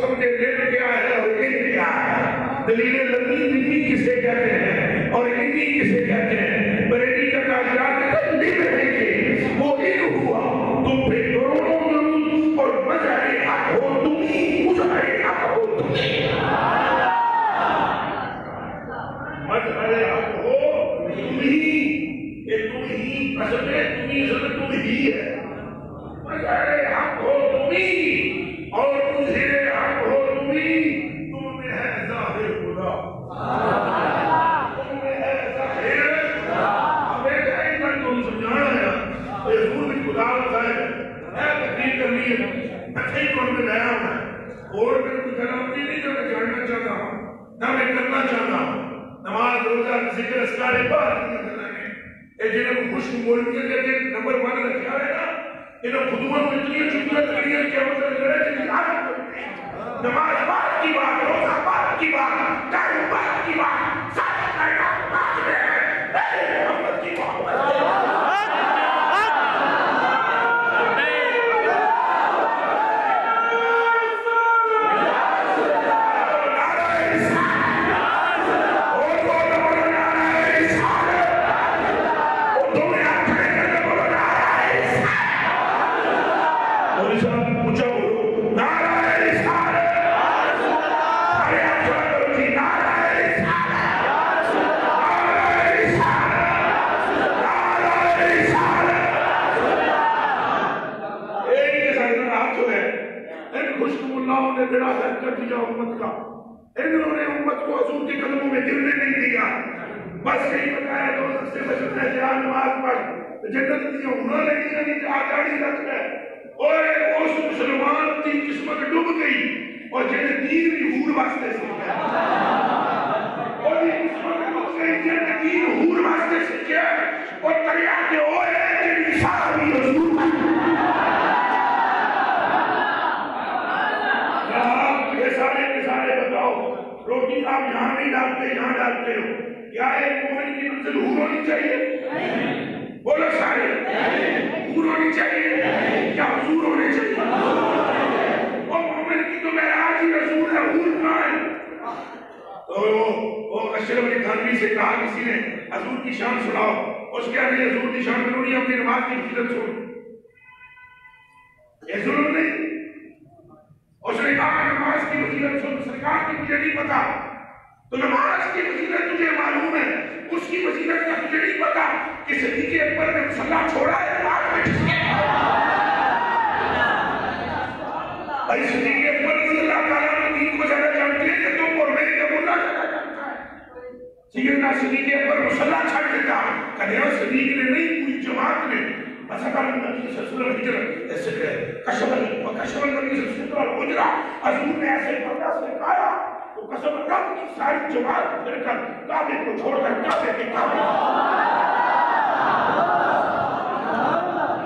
سمجھے لے کیا ہے اور لکھ کیا ہے۔ دلیل لمبی دلی کسے کہتے ہیں؟ اور لمبی کسے کہتے ہیں؟ ذکر اسکار بار نہیں کرنا ہے اے جنہیں کو خوش مولوی کے لیے نمبر ون رکھا ہے نا، انہوں خدمت میں اتنی چھٹیاں کریے کیا مطلب کرے کہ آج نماز بات کی بات، روزہ بات کی بات، ٹائم بات کی بات امت کا۔ انہوں نے امت کو حضور کے قدموں میں گرنے نہیں دیا۔ بس یہی بتایا دو سب سے بچت ہے جہاں نماز پڑھ جنت کی عمرہ نہیں کرنی کہ آجاڑی رکھ ہے اور اس مسلمان کی قسمت ڈوب گئی۔ اور جنہیں دین بھی ہور واسطے سے۔ اور یہ قسمت ڈوب گئی، جنہیں دین ہور واسطے سے کیا اور دریا کے ہوئے جنہیں ساری حضور یہ سارے کے سارے بتاؤ روٹی آپ یہاں نہیں ڈالتے، یہاں ڈالتے ہو۔ کیا ایک مومن کی منزل ہور ہونی چاہیے؟ بولو سارے۔ ہور ہونی چاہیے؟ کیا حضور ہونے چاہیے؟ وہ مومن کی تو معراج ہی رسول ہے، حور کہاں ہے تو وہ اشرف علی تھانوی سے کہا، کسی نے، حضور کی شان سناؤ۔ اس کے آگے حضور کی شان سنونی اپنی نماز کی فضیلت سن یہ ظلم نہیں اس نے کہا نماز کی فضیلت سن سرکار کی مجھے نہیں پتا تو نماز کی فضیلت تجھے معلوم ہے۔ اس کی فضیلت کا تجھے نہیں پتا کہ صدیق اکبر نے مسلح چھوڑا ہے بعد میں جس کے بھائی صدیق اکبر رضی اللہ تعالیٰ نے دین کو زیادہ جانتے ہیں کہ تم اور میں کہ اللہ زیادہ جانتا ہے سیدنا صدیق اکبر مسلح چھڑ دیتا۔ کہنے صدیق نے نہیں، پوری جماعت نے۔ فسكر النبي صلى الله عليه وسلم هجرة كشف وكشف النبي صلى الله عليه وسلم الحجرة حضور نے ایسے پردہ سے کہا قسم رب کی ساری جماعت پھر کر کعبے کو چھوڑ کر کعبے کے کعبے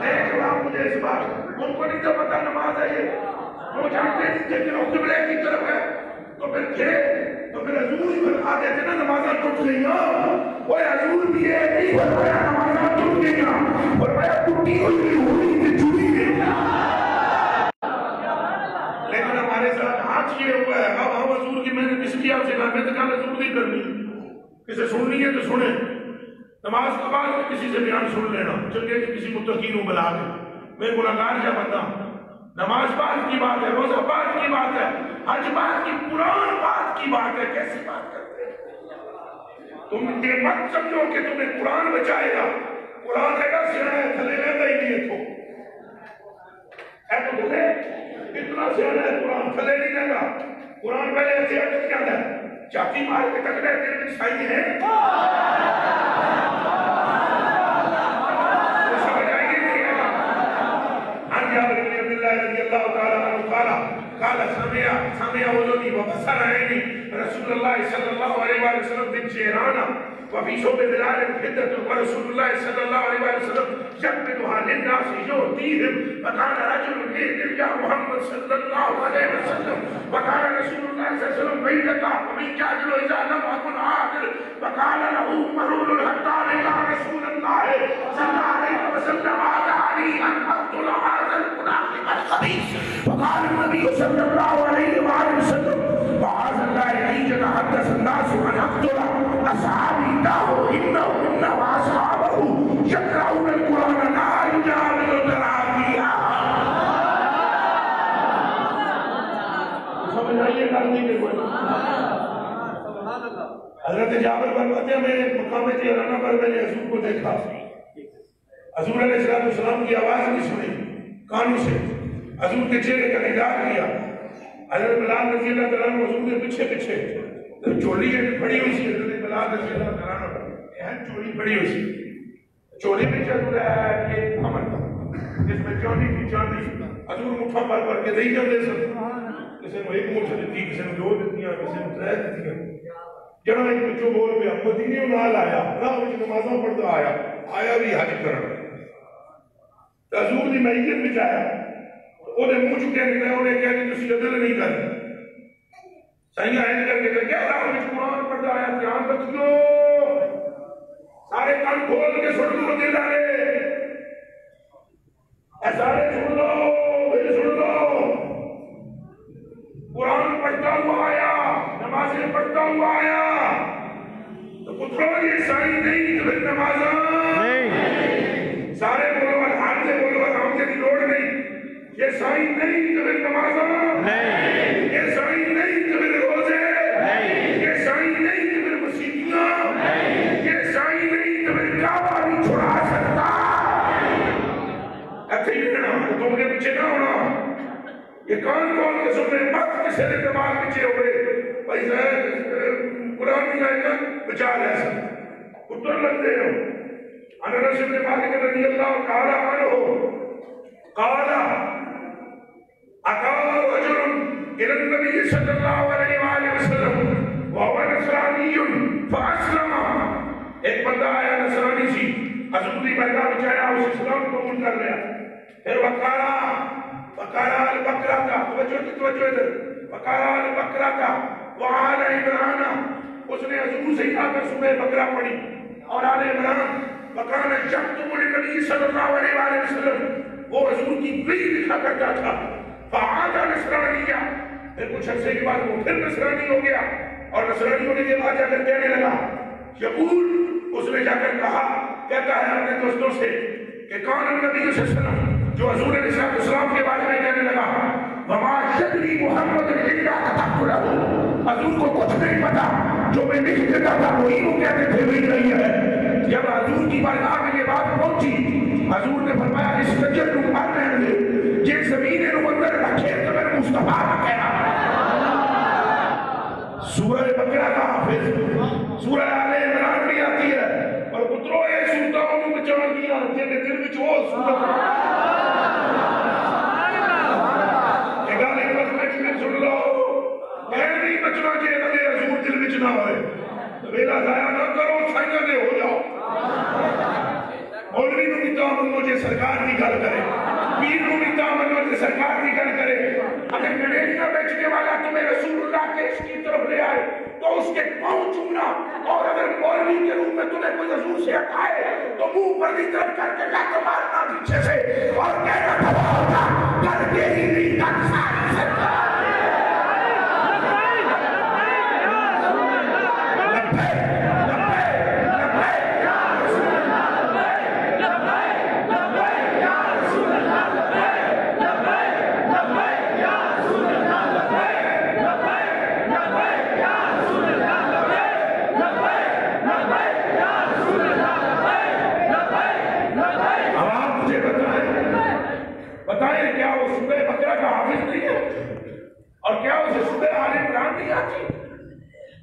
ایک جواب مجھے اس بات ان کو نہیں تو پتا نماز ہے یہ وہ جانتے ہیں کہ پھر قبلے کی طرف ہے تو پھر تھے تو پھر حضور ہی بتا دیتے نا نمازاں ٹوٹ گئی وہ حضور بھی ہے نہیں بتایا نمازاں ٹوٹ گئی اور میں ٹوٹی ہوئی ہوئی تھی جڑی گئی لیکن ہمارے ساتھ آج یہ ہوا ہے، اب ہم حضور کی میں نے کس کی آپ سے کہا میں تو کہا حضور نہیں کرنی۔ کسے سننی ہے تو سنے۔ نماز کے بعد کسی سے بیان سن لینا۔ چل گئے کہ کسی متقین کو بلا دے۔ میں گناہگار کیا بندہ ہوں۔ نماز بات کی بات ہے، روزہ بات کی بات ہے، حج بات کی، قرآن بات کی بات ہے۔ کیسی بات کرتے تم یہ مت سمجھو کہ تمہیں قرآن بچائے گا۔ قرآن ہے تھلے رہتا ہی نہیں ہے تو ہے تو تھلے اتنا سیاح ہے قرآن تھلے نہیں رہے گا قرآن پہلے ایسے عدد کیا ہے چاکی مار کے تک رہے تیرے میں سائی ہے۔ تو سمجھ آئیے نہیں ہے عن جابر بن عبد الله رضي الله تعالى عنه قال قال سمع سمع وجودي وبصر عيني رسول الله صلى الله عليه وسلم في جيرانا وفي صوب بلال حدة ورسول الله صلى الله عليه وسلم يقبضها للناس يؤتيهم فقال رجل إيه يا محمد صلى الله عليه وسلم۔ وقال رسول الله صلى الله عليه وسلم بينك ومن جاهل إذا لم أكن عاقل فقال له مرول الهتار إلى رسول الله صلى الله عليه وسلم هذا علي أن أقتل هذا المنافق الخبيث وقال النبي صلى الله عليه وآله ہیں میں مقام جیرانہ پر میں نے حضور کو دیکھا۔ حضور علیہ السلام کی آواز نہیں سنی کانوں سے۔ حضور کے چہرے کا نگاہ کیا۔ حضرت بلال رضی اللہ تعالیٰ عنہ حضور کے پیچھے پیچھے۔ چولی ہے پڑی ہوئی سی حضرت بلال رضی اللہ تعالیٰ عنہ۔ چولی پڑی ہوئی سی۔ چولی میں چل رہا ہے یہ امن جس میں چاندی کی چاندی حضور مٹھا پر پر کے دہی جاندے سن۔ کسی نے ایک مٹھا دیتی کسی نے دو دیتی کسی نے ترے دیتی جڑا ایک بچوں بول پہ مدینے نال آیا، راہ وچ نمازاں پڑھدا آیا آیا بھی حج کرن۔ حضور دی میت وچ آیا وہ منہ چکے نکلے انہیں کہا کہ تسی عدل نہیں کر۔ صحیح آئے کر کے کیا راہ وچ قرآن پڑھدا آیا؟ دھیان رکھو۔ سارے کان کھول کے سن لو، دل والے۔ اے سارے سن لو، دل سن لو۔ قرآن پڑھتا ہوا آیا۔ نمازیں پڑھتا ہوا آیا۔ تو پترو یہ سائی نہیں تو پھر نمازاں۔ سارے بولو سے بولو سے کی لوڑ نہیں۔ یہ سائی نہیں تو پھر نمازاں۔ یہ سائی نہیں تو پھر روزے۔ یہ سائی نہیں تو پھر مسیحیاں یہ سائی نہیں تو پھر کعبہ نہیں چھڑا سکتا۔ ایسے ہی رہنا تم کے پیچھے نہ ہونا۔ یہ کان کون کے سن رہے مت کسی نے دماغ پیچھے ہوئے بھائی صاحب قرآن کی آئے گا بچا لے سب اتر لگتے ہو انا رسول مالک رضی اللہ قالا عنہ قالا اقال رجل الى النبي صلى الله عليه وآلہ وسلم وهو نصرانی فاسلم۔ ایک بندہ آیا نصرانی سی۔ حضرتی بندہ بچایا اس اسلام کو قبول کر لیا۔ پھر وقالا وقالا البقرہ کا، توجہ کی توجہ ادھر۔ وقالا البقرہ کا۔ وعال عمران۔ اس نے حضور سے کہا کر سورہ بقرہ پڑھی اور آل عمران وقالا شخص النبی صلی اللہ علیہ وآلہ وسلم، وہ حضور کی بلی لکھا کرتا تھا۔ فعادا نصرانیہ پھر کچھ عرصے کے بعد وہ پھر نصرانی ہو گیا۔ اور نصرانی ہونے کے بعد جا کر کہنے لگا، یقول، اس نے جا کر کہا، کہتا ہے اپنے دوستوں سے کہ کون النبی صلی اللہ علیہ وسلم جو حضور علیہ السلام کے بارے میں کہنے لگا، وما شدری محمد الا کتب له حضور کو کچھ نہیں پتا، جو میں لکھ دیتا تھا، وہی وہ کہتے تھے، وہی نہیں ہے۔ جب حضور کی بارگاہ میں یہ بات پہنچی، حضور نے فرمایا، اس کجر کو مار رہے ہیں۔ یہ زمین نو اندر رکھے، تو میں مصطفیٰ کا کہنا۔ سورہ بقرہ کا حافظ۔ سورہ آل عمران بھی آتی ہے۔ اور پترو یہ سورتوں کو بچان دیا جن دل وچ وہ سورت یہ گل ایک بار بیٹھ کے سن لو اے نہیں بچنا کہ کدے حضور دل وچ نہ ہوئے ویلا ضائع نہ کرو سائیں دے ہو جاؤ۔ مولوی نو بھی تو مجھے سرکار کی گل کرے۔ پیر نو بھی تو مجھے سرکار کی گل کرے۔ اگر گنیش کا بیچنے والا تمہیں رسول اللہ کے عشق کی طرف لے آئے، تو اس کے پاؤں چومنا۔ اور اگر مولوی کے روم میں تمہیں کوئی حضور سے ہٹائے تو منہ پر کی طرف کر کے لت مارنا پیچھے سے۔ اور کہنا تھا کر کے ہی نہیں تک ساری سرکار لبے لبے لبے یا رسول اللہ لبے لبے لبے یا رسول اللہ لبے لبے لبے یا رسول اللہ لبے لبے لبے یا رسول اللہ لبے لبے لبے یا رسول اللہ لبے لبے لبے اب آپ مجھے بتائیں بتائیں کیا وہ سورہ بقرہ کا حافظ نہیں ہے۔ اور کیا اسے سورہ آل عمران نہیں آتی؟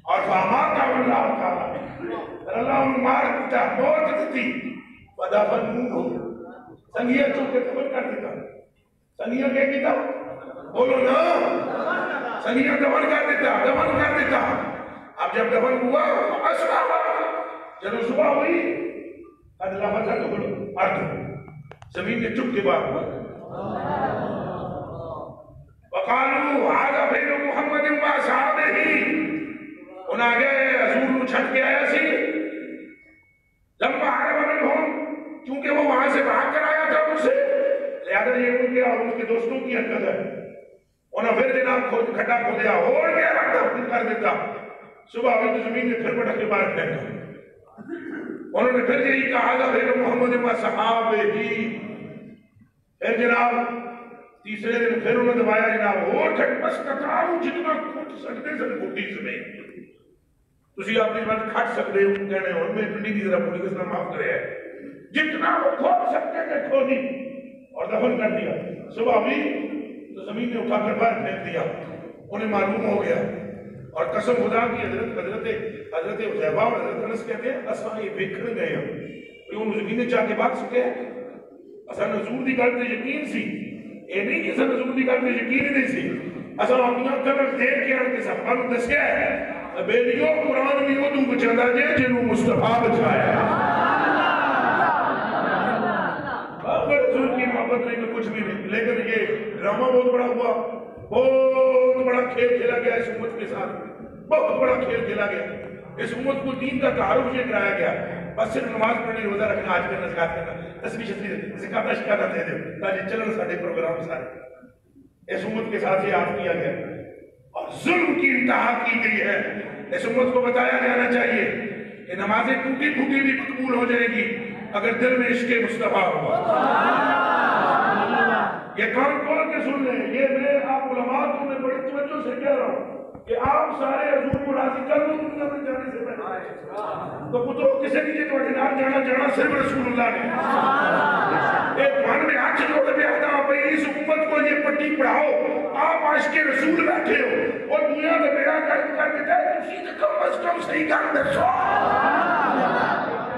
اور فاہمات کا اللہ تعالی اللہ انہوں مار دیتا موت دیتی۔ پدا فنون ہو سنگیہ چوک کے قبر کر دیتا۔ سنگیہ کیا کیتا بولو نا۔ سنگیہ دفن کر دیتا، دفن کر دیتا۔ اب جب دفن ہوا اسرا جب صبح ہوئی ادلا فضا تو بڑھو ارد زمین کے چپ کے بعد ہوا وقالوا هذا بين محمد واصحابه انہوں آگے حضور نو چھٹ کے آیا سی. لمبا حرم منہم چونکہ وہ وہاں سے بھاگ کر آیا تھا ان سے. لہذا یہ ان کے اور ان کے دوستوں کی حرکت ہے. انہوں پھر جناب کھود کھٹا کھو دیا ہوڑ گیا رکھتا پھر کر دیتا. صبح ہوئی تو زمین نے پھر پٹک کے باہر پھینکا. انہوں نے پھر یہی کہا تھا پھر محمد و صحابہ ہی پھر جناب تیسرے دن پھر انہوں نے دبایا جناب، اور کھٹ بس کتاؤ جتنا کھٹ سکتے سن کھٹی سمیت تسی اپنی بات کھٹ سکتے ہو کہنے اور میں پنڈی کی طرح پوری کس معاف کرے ہے جتنا وہ کھول سکتے تھے، کھولی۔ اور دفن کر دیا۔ صبح بھی تو زمین نے اٹھا کر باہر پھینک دیا۔ انہیں معلوم ہو گیا۔ اور قسم خدا کی، حضرت حضرت حضرت حضیبہ اور حضرت انس کہتے ہیں، اساں یہ بکھر گئے ہم۔ کہ ان زمین چاہ کے بھاگ سکے ہیں۔ اساں نزول دی گل تے یقین سی۔ اے نہیں کہ اساں نزول دی گل تے یقین ہی نہیں سی اساں اپنی اکھاں دیکھ کے آن کے صحابہ نوں دسیا ہے بیلیو قرآن بھی وہ تو بچاندا جے جنوں مصطفیٰ بچایا رسول کی محبت نہیں تو کچھ بھی نہیں لیکن یہ ڈرامہ بہت بڑا ہوا بہت بڑا کھیل کھیلا گیا اس امت کے ساتھ بہت بڑا کھیل کھیلا گیا اس امت کو دین کا تعارف یہ کرایا گیا بس صرف نماز پڑھنے روزہ رکھنا آج کرنا زکات کرنا تسبیح شسبیح زکات شکاتا دے دے تاکہ چلن سارے پروگرام سارے اس امت کے ساتھ یہ آج کیا گیا اور ظلم کی انتہا کی گئی ہے اس امت کو بتایا جانا چاہیے کہ نمازیں ٹوٹی ٹوٹی بھی مقبول ہو جائے گی اگر دل میں عشق مصطفیٰ ہوا یہ کام کھول کے سن لیں یہ میں آپ علماء کو میں بڑی توجہ سے کہہ رہا ہوں کہ آپ سارے حضور کو راضی کر لو دنیا میں جانے سے پہلے تو پترو کسے نیچے تو نال جانا جانا صرف رسول اللہ نے ایک من میں ہاتھ جوڑ کے آتا بھائی اس امت کو یہ پٹی پڑھاؤ۔ آپ عاشق کے رسول بیٹھے ہو۔ اور دنیا میں بیڑا کر کر کے دے تسی تے کم از کم صحیح کر دسو۔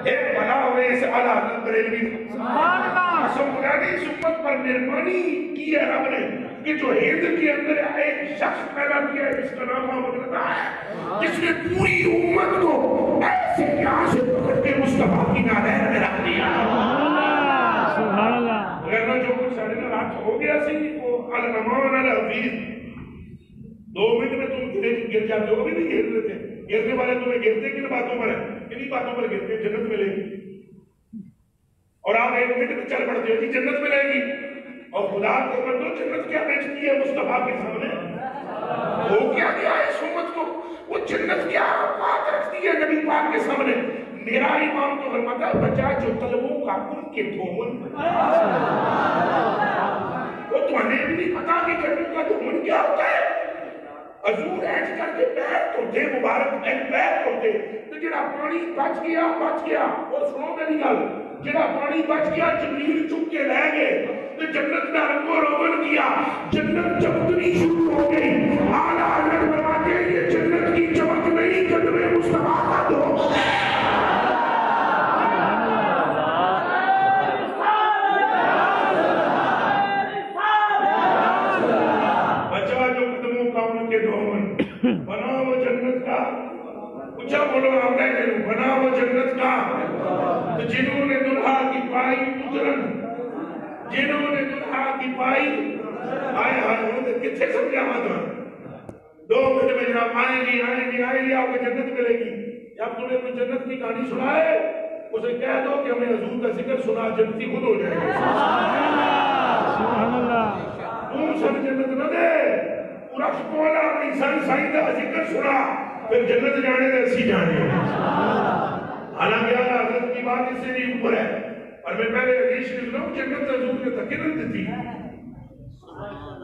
ایک بنا ہوئے اس اعلیٰ حضرت بریلوی۔ سبحان اللہ۔ نے اس امت پر مہربانی کی ہے رب نے۔ کہ جو ہند کے اندر ایک شخص پیدا کیا ہے جس کا نام محمد رضا ہے۔ جس نے پوری امت کو ایسے پیار سے پکڑ کے مصطفیٰ کی نالہر میں رکھ دیا۔ سبحان اللہ جو کچھ سارے ہو گیا سی وہ الحفیظ دو منٹ میں تم گرے گر جاتے ہو ابھی نہیں گر رہے تھے گرنے والے تمہیں گرتے کن باتوں پر ہیں؟ کنی باتوں پر گرتے جنت ملے گی۔ اور آپ ایک منٹ میں چل پڑتے ہو جی جنت ملے گی۔ اور خدا کو کر دو جنت کیا بیچتی ہے مصطفیٰ کے سامنے۔ وہ کیا دیا ہے اس امت کو؟ وہ جنت کیا بات رکھتی ہے نبی پاک کے سامنے۔ میرا امام تو فرماتا ہے بچہ جو طلبوں کا کن کے دھومن۔ وہ تو ہمیں بھی نہیں پتا کہ جنت کا دھومن کیا ہوتا ہے۔ حضور ایج کر کے پیر دھوتے مبارک ایک پیر دھوتے تو جڑا پانی بچ گیا بچ گیا۔ اور سنو میری گل، جڑا پانی بچ گیا، جبریل چک کے لے گئے۔ تو جنت کا رنگ و روغن کیا۔ جنت چمکنی شروع ہو گئی۔ اعلیٰ حضرت فرماتے ہیں، یہ جنت کی چمک نہیں قدم مصطفیٰ کا دھوم بچا جو قدموں کا ان کے دھومن بنا وہ جنت کا۔ اچھا بولو آپ نے جنو بنا وہ جنت کا تو جنہوں نے دلہا کی پائی اجرن جنہوں نے دلہا کی پائی آئے آئے انہوں نے کتنے سمجھا ماتا دو منٹ میں جناب آئیں گی آئیں گی آئیں گی آپ کو جنت ملے گی۔ جب تمہیں کوئی جنت کی کہانی سنائے اسے کہہ دو کہ ہمیں حضور کا ذکر سنا جنتی خود ہو جائے گی۔ سبحان اللہ۔ تم سن جنت نہ دے۔ کولا نہیں سن سائیں کا ذکر سنا۔ پھر جنت جانے دے اسی جانے۔ حالانکہ اعلیٰ حضرت کی بات اس سے بھی اوپر ہے۔ اور میں پہلے حدیث شریف لوں جنت حضور کے تقرر دیتی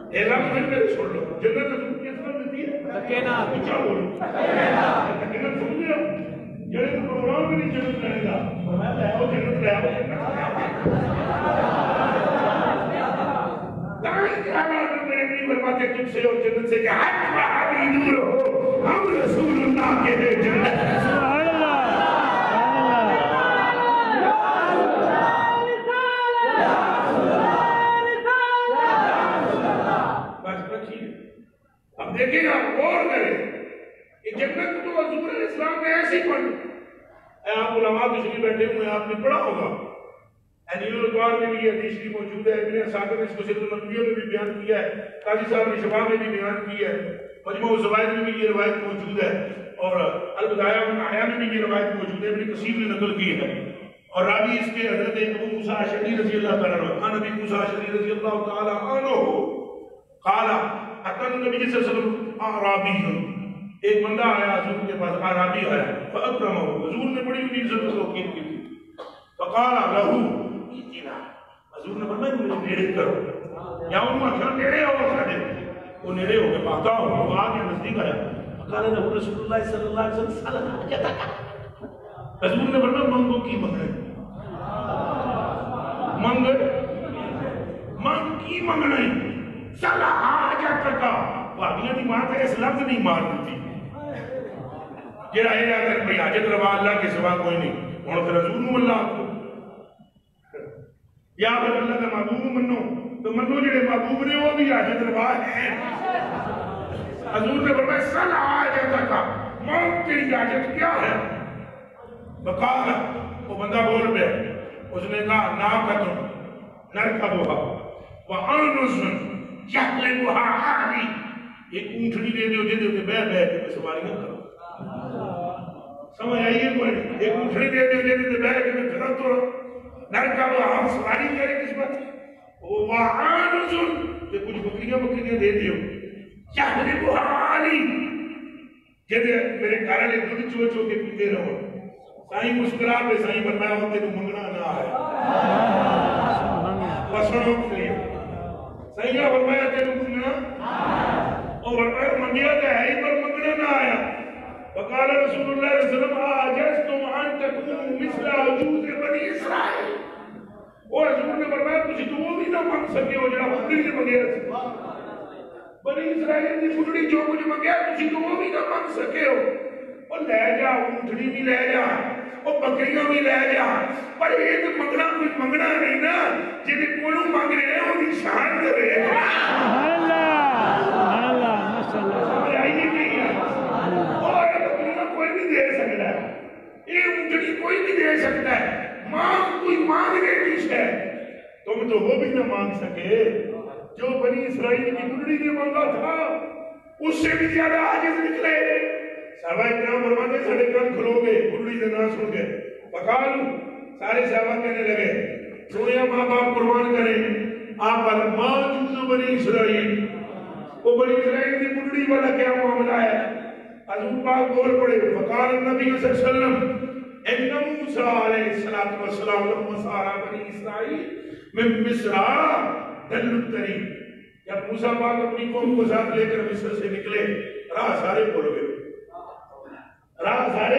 رب پھر میرے چھوڑ لو جنت کی اثر دیتی ہے تکینا کیا بولو تقرر سن لیا جڑے تو پروگرام بھی نہیں جنت رہے گا فرمایا لے آؤ جنت لے آؤ تو سے اور جنت سے کہ ہم رسول اللہ کے ہیں جنت سبحان اللہ بس رکھیے اب دیکھیں آپ غور کریں کہ جنت تو حضور اسلام نے ایسی پڑھ اے آپ علماء کچھ نہیں بیٹھے ہوئے آپ نے پڑھا ہوگا۔ انیل میں بھی یہ حدیث بھی موجود ہے۔ ابن اساکر نے اس کو صرف المنبیہ میں بھی بیان کیا ہے۔ قاضی صاحب نے شفا میں بھی بیان کی ہے۔ مجموع الزوائد میں بھی یہ روایت موجود ہے۔ اور البدایہ و النہایہ میں بھی یہ روایت موجود ہے۔ ابن کثیر نے نقل کی ہے۔ اور راوی اس کے حضرت ابو موسیٰ اشعری رضی اللہ تعالیٰ عنہ کان نبی موسیٰ اشعری رضی اللہ تعالیٰ عنہ قال اتن نبی صلی اللہ علیہ وسلم اعرابی ایک بندہ آیا حضور کے پاس اعرابی آیا فاکرمہ حضور نے بڑی بڑی عزت و توقیر کی تھی۔ فقال له ایتنا حضور نے فرمایا، مجھے نیڑے کرو۔ یا انہوں آخر اچھا، نیڑے ہو اچھا، ساڑے وہ نیڑے ہو کے پاتا ہو وہ آگے نزدیک آیا۔ قال له رسول اللہ صلی اللہ علیہ وسلم صلی اللہ علیہ وسلم رسول نے فرمایا منگو کی منگنے منگ منگ کی منگنا ہے سلا حاجت کا بھابیاں دی ماں تے اس لفظ نہیں مار دیتی۔ جڑا اے اگر بھئی حاجت روا اللہ کے سوا کوئی نہیں۔ ہن تے رسول نو اللہ کو یا پھر اللہ کا محبوب منو۔ تو منو جڑے محبوب نے وہ بھی حاجت روا ہیں حضور نے فرمایا، سلا حاجت کا موت کی حاجت کیا ہے؟ بقال وہ بندہ بول پہ اس نے کہا نا قتل نرکبوها وعنس یحلبها عالی ایک اونٹنی دے دیو جے دے بے بے کے سواریاں کرو۔ سمجھ آئیے کوئی؟ ایک اونٹنی دے دیو جے دے بے کے پھر تو نرکبوها ہم سواری کرے قسمت وعنس تے کچھ بکریاں بکریاں دے دیو۔ یحلبها عالی جے میرے گھر والے دودھ چو چو کے پیتے رہو۔ سائیں مسکرا پہ سائیں فرمایا، وہ تینوں منگنا نہ آئے۔ بسنوں کے لیے۔ سائیں کیا فرمایا تینوں منگنا۔ اور فرمایا، منگیا تو ہے ہی پر وقال رسول اللہ صلی اللہ علیہ وسلم آجزتم عن تکون مثل عجوز بنی اسرائیل اور حضور نے فرمایا کچھ تو وہ بھی نہ مانگ سکے ہو جڑا بکری نے منگیا سی بنی اسرائیل کی بکری جو کچھ منگیا کچھ تو وہ بھی نہ مانگ سکے ہو۔ اور لے جا، اونٹنی بھی لے جا، اور بکریاں بھی لے جا۔ پر یہ تو منگنا کوئی منگنا نہیں نا جی کولو منگ رہے ہیں وہ نشان کر کرے سبحان اللہ سبحان اللہ ماشاء اللہ سمجھ آئی نہیں ہے اور یہ بکریاں کوئی بھی دے سکتا ہے یہ اونٹنی کوئی بھی دے سکتا ہے۔ مانگ کوئی مانگنے کی شے تم تو وہ بھی نہ مانگ سکے جو بنی اسرائیل کی کنڈی نے مانگا تھا۔ اس سے بھی زیادہ عاجز نکلے۔ صحابہ اکرام فرماتے سڑے کان کھلو گے کنڈی سے نہ سن گئے پکال سارے صحابہ کہنے لگے سنیا ماں باپ، قربان کریں۔ آپ پر ماں جزو بنی اسرائیل۔ وہ بنی اسرائیل کی کنڈی والا کیا معاملہ ہے؟ حضور پاک بول پڑے فقال النبی صلی اللہ علیہ وسلم ان موسیٰ علیہ السلام لما سارا بنی اسرائیل من مصر، دل الطریق جب موسیٰ پاک اپنی قوم کو ساتھ لے کر مصر سے نکلے، راہ سارے کھل گئے۔ راہ سارے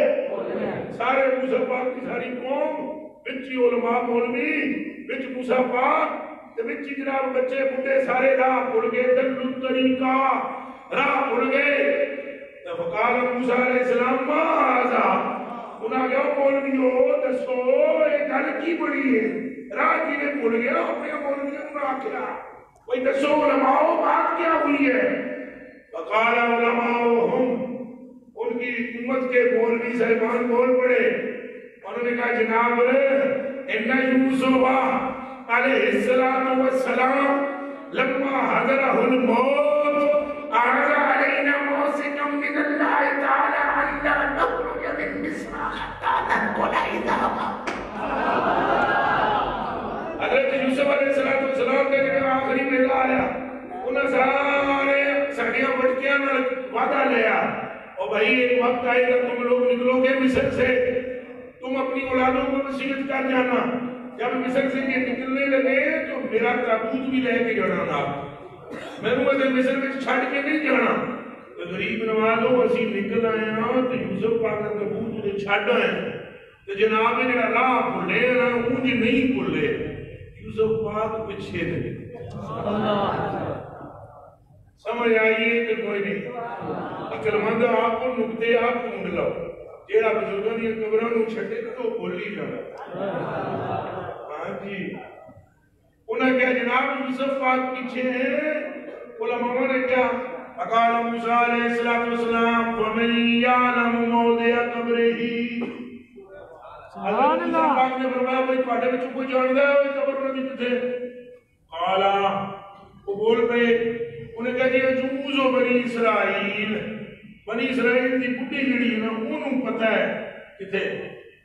سارے موسیٰ پاک کی ساری قوم بچی علماء مولوی بچ موسیٰ پاک، تے بچی جناب بچے بڈے سارے راہ کھل گئے۔ دل الطریقہ راہ کھل گئے۔ تو فقال موسیٰ علیہ السلام ما آزا انہاں کہا مولویو دسو یہ گل کی بڑی ہے راہ کی نے بھول گیا اپنے مولویوں نے آخیا کوئی دسو علماء بات کیا ہوئی ہے فقال علماء ہم ان کی امت کے مولوی صاحبان بول پڑے انہوں نے کہا جناب ان یوسف علیہ السلام والسلام لما حضرہ الموت اعز علینا موسکا من اللہ تعالی ان لا من مصر حتى ننقل عظاما حضرت یوسف علیہ السلام کا جب آخری میلا آیا انہیں سارے سڑیاں بٹکیاں نہ وعدہ لیا اور بھائی ایک وقت آئے گا تم لوگ نکلو گے مصر سے تم اپنی اولادوں کو نصیحت کر جانا جب مصر سے یہ نکلنے لگے تو میرا تابوت بھی لے کے جانا نا میں نے مصر میں چھڑ کے نہیں جانا۔ غریب نوازو اسی نکل آئے ہاں تو یوسف پاک کا تابوت نے چھڑ آئے تو جناب نے جڑا راہ بھولے نا اونج نہیں بھولے یوسف پاک پیچھے تھے سمجھ آئیے کہ کوئی نہیں اکل مند آپ کو نکتے آپ ڈھونڈ لو جیڑا بزرگوں دی قبراں نو چھٹے تو بول ہی جانا ہاں جی انہیں کہا جناب یوسف پاک پیچھے ہیں علماء نے کیا فقال موسیٰ علیہ السلام ومن یعلم موضع قبرہ سبحان اللہ۔ پاک نے فرمایا بھائی تواڈے وچ کوئی جاندا ہے قبر نہ کتے قالا وہ بول پے انہیں کہا جی جوز بنی اسرائیل۔ بنی اسرائیل دی بڈھی جڑی ہے نا انہوں پتہ ہے کتے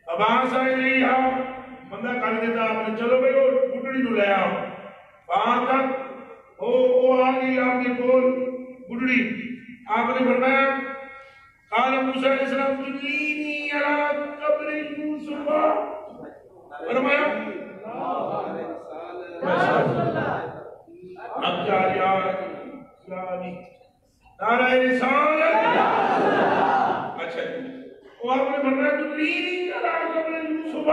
اب آس آئے نہیں آؤ۔ بندہ کر دیتا آپ نے چلو بھائی وہ بڈڑی نو لے آؤ۔ وہاں تک وہ وہ آ گئی آپ کے کول۔ بڈڑی آپ نے فرمایا، قال موسیٰ علیہ السلام تدلینی علی قبر یوسف فرمایا، اب کیا یا اسلامی نعرہ رسالت۔ اچھا۔ جی وہ آپ نے فرمایا تو نہیں کرا قبر یوسف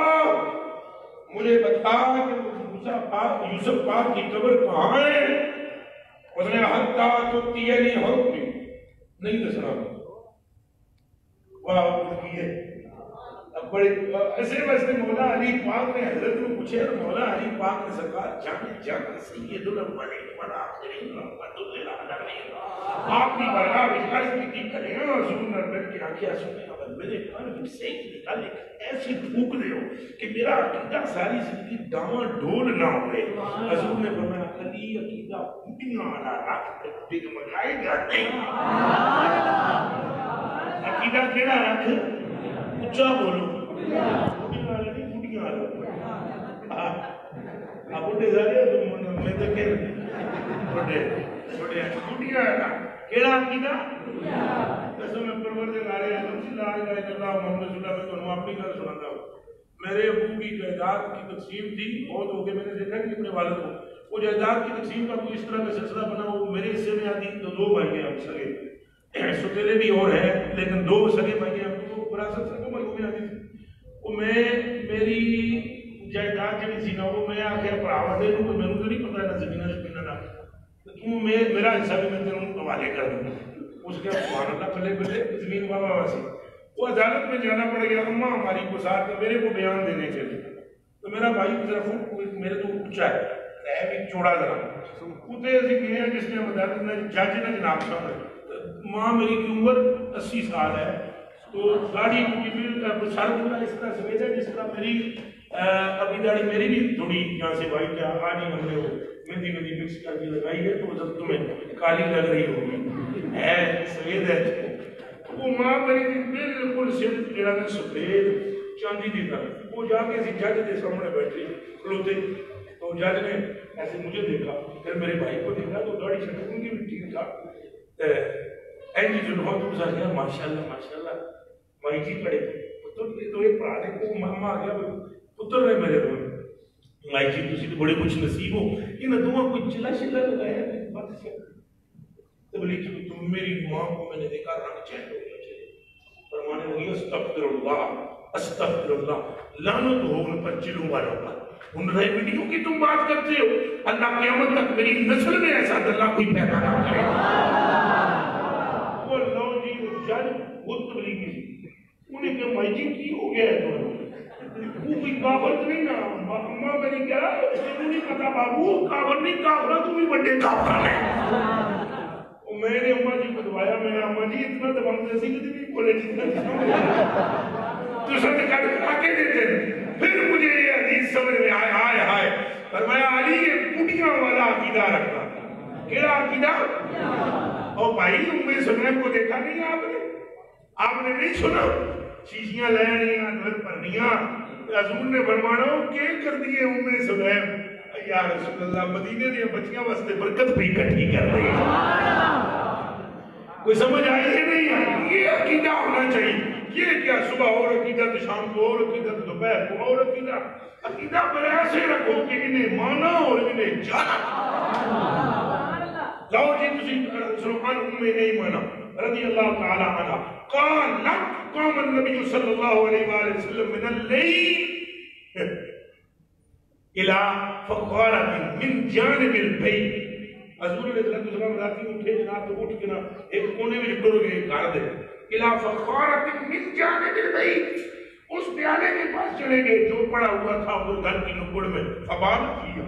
مجھے بتا کہ یوسف پاک کی قبر کہاں ہے؟ اس نے حتا تو تیری حکم نہیں دسنا واہ کی اب بڑے، ایسے ویسے مولا علی پاک نے حضرت کو پوچھے مولا علی پاک نے سرکار جان جان سید الاولین والآخرین رحمت للعالمین آپ کی برگاہ بجائے کی کریں اور حضور نے بیٹھ آنکھیں میرے قلب سے نکالے ایسی پھونک دے ہو کہ میرا عقیدہ ساری زندگی ڈاواں ڈول نہ ہوئے۔ حضور نے فرمایا علی عقیدہ پھوٹیاں والا رکھ ڈگ مگائے گا نہیں۔ عقیدہ کیڑا رکھ؟ اچھا بولو۔ بڑے سارے۔ میں تو کہ بڑے پھوٹیاں والا کیڑا عقیدہ قسم پروردگار عالم کی لا الہ الا اللہ محمد رسول اللہ میں تو اپنی گل سناتا ہوں میرے ابو کی جائیداد کی تقسیم تھی بہت ہو گئے میں نے دیکھا کہ اپنے والد کو وہ جائیداد کی تقسیم کا کوئی اس طرح کا سلسلہ بنا وہ میرے حصے میں آتی تو دو بھائی ہیں ہم سگے ستیلے بھی اور ہیں لیکن دو سگے بھائی ہیں تو وراثت سے بھائیوں میں آتی تھی وہ میں میری جائیداد جڑی سی نا وہ میں آخر پراوا دے دوں میں تو نہیں پتا ہے زمینہ تو میں میرا حصہ بھی میں تینوں حوالے کر دوں۔ اس کے سبحان اللہ پلے پلے زمین بابا واسی۔ وہ عدالت میں جانا پڑ گیا اماں ہماری کو ساتھ میرے کو بیان دینے کے لیے تو میرا بھائی کی طرف میرے تو اونچا ہے۔ ہے بھی چوڑا ذرا۔ اتنے اسی گئے ہیں جس نے عدالت میں جج نے جناب صاحب ماں میری کی عمر اسی سال ہے۔ تو گاڑی کی سر پورا اس طرح سفید ہے، جس طرح میری ابھی داڑھی میری بھی تھوڑی یہاں سے وائٹ ہے آج ہی ہم نے وہ مہندی مہندی مکس کر کے لگائی ہے تو وہ جب تمہیں کالی لگ رہی ہوگی۔ ہے سفید ہے۔ وہ ماں میری دی بالکل سر جڑا نا سفید، چاندی دی طرح وہ جا کے اسی جج کے سامنے بیٹھے کھلوتے۔ تو جج نے ایسے مجھے دیکھا۔ پھر میرے بھائی کو دیکھا تو گاڑی چھٹک ان کی بھی ٹھیک تھا این جی جو بہت گزار گیا ماشاء اللہ ماشاء اللہ بھائی جی پڑے پتر تو ایک پڑھا دے کو ماما آ گیا، پتر نے میرے کو مائی جی تسی تو بڑے کچھ نصیب ہو ان دونوں کوئی چلا شلا لگایا ہے بات سے تبلیغ کی تم میری ماں کو میں نے دیکھا، رنگ چین ہو گیا، چلے۔ فرمانے لگی استغفر اللہ استغفر اللہ۔ لعنت ہو ان پر چلوں والوں پر۔ ان رہے ویڈیو کی تم بات کرتے ہو۔ اللہ قیامت تک میری نسل میں ایسا اللہ کوئی پیدا نہ کرے۔ وہ لو جی وہ جج وہ تبلیغی۔ انہیں کہ مائی جی کی ہو گیا ہے تو کافر تو نہیں نا اماں میری کہہ رہا نہیں پتا بابو کافر نہیں کافر تو بھی بڑے کافر میں نے جی کو دعایا میں نے جی اتنا کہ بولے تو سب کٹ کھا کے دیتے پھر مجھے یہ حدیث سمجھ میں آئے فرمایا علی یہ پٹیاں والا عقیدہ کیڑا عقیدہ اور بھائی کو دیکھا نہیں آپ نے آپ نے نہیں سنا شیشیاں پرنیاں حضور نے فرمانا کہ کر دیے امے سنیم یا رسول اللہ مدینے دیا بچیاں واسطے برکت بھی اکٹھی کر رہی کوئی سمجھ آئی ہے نہیں؟ یہ عقیدہ ہونا چاہیے۔ یہ کیا صبح اور عقیدہ تو شام کو اور عقیدہ تو دوپہر کو اور عقیدہ عقیدہ پر ایسے رکھو کہ انہیں مانا اور انہیں جانا۔ لاؤ جی تسی سبحان ام نہیں مانا۔ رضی اللہ تعالی عنہ. قال قام النبي صلى الله عليه وآله وسلم من الليل الى فقارة من جانب البيت حضور علیہ السلام راتی اٹھے جناب، تو اٹھ کے نا ایک کونے میں ٹر گئے گھر دے. الى فقارة من جانب البيت اس پیالے کے پاس چلے گئے، جو پڑا ہوا تھا وہ گھر کی نکڑ میں فبال کیا.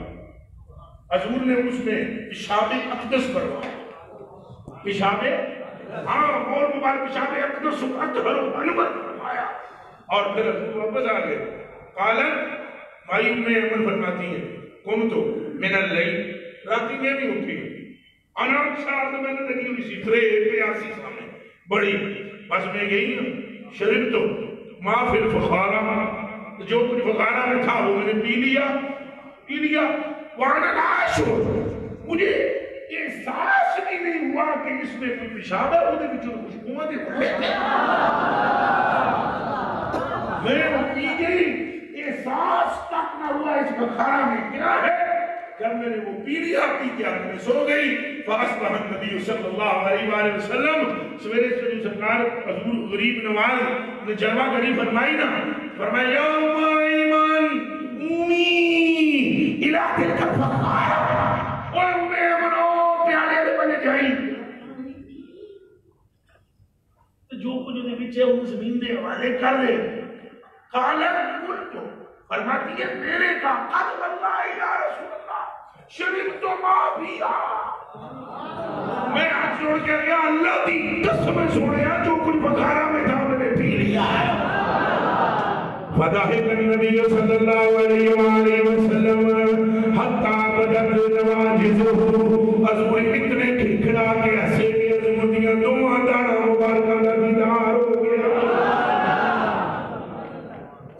حضور نے اس میں پیشاب اقدس کروایا پیشاب ہاں اور مبارک پیشاب اقدس اطہر انور فرمایا۔ اور پھر حضور واپس آ گئے۔ قالن بھائی میں عمل فرماتی ہیں کم تو، من اللیل۔ راتی میں بھی اٹھی۔ انا ساتھ میں نے لگی ہوئی سی ترے پیاسی سامنے۔ بڑی بس میں گئی ہوں۔ شرب تو ما فی الفخارہ جو کچھ فخارہ میں تھا، وہ میں نے پی لیا۔ پی لیا۔ وانا ناشو مجھے احساس بھی نہیں ہوا کہ اس میں کوئی پیشاب ہے وہ دے بچوں کچھ کنواں دے میں وہ پی گئی احساس تک نہ ہوا اس بخارا میں کیا ہے جب میں نے وہ پی لیا پی کے آنکھ میں سو گئی فاصبح النبی صلی اللہ علیہ وآلہ وسلم سویرے سے جو سرکار حضور غریب نواز نے جلوہ گری فرمائی نا فرمایا یوم ایمان اومی الہ دل کا فقار اوے اوے امنو پیالے بنے جائی جو کچھ دے پیچھے ان زمین دے حوالے کر دے قالت قلت، فرماتی ہے، میرے کا قد اللہ یا رسول اللہ شریف تو ما معافیا میں ہاتھ جوڑ کے یا اللہ دی قسم سوڑیا جو کچھ بکارا میں تھا، میں نے پی لیا ہے۔ فضحك النبي صلى الله عليه وآله وسلم حتى بدت نواجزه ازور اتنے کھڑکڑا کے ہسے کے ازمدیاں دونوں دانا مبارکہ کا دیدار ہو گیا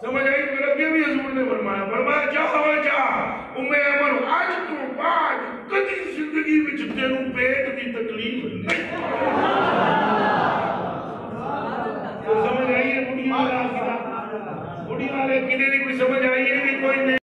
سمجھ آئی میرا بھی بھی حضور نے فرمایا فرمایا جا ہوا جا ام امر آج تو بعد کدی بندے نو پیٹ دی تکلیف نہیں سمجھ آئی ہے بڑی والے بڑی کنے نہیں کوئی سمجھ آئی ہے کہ کوئی نہیں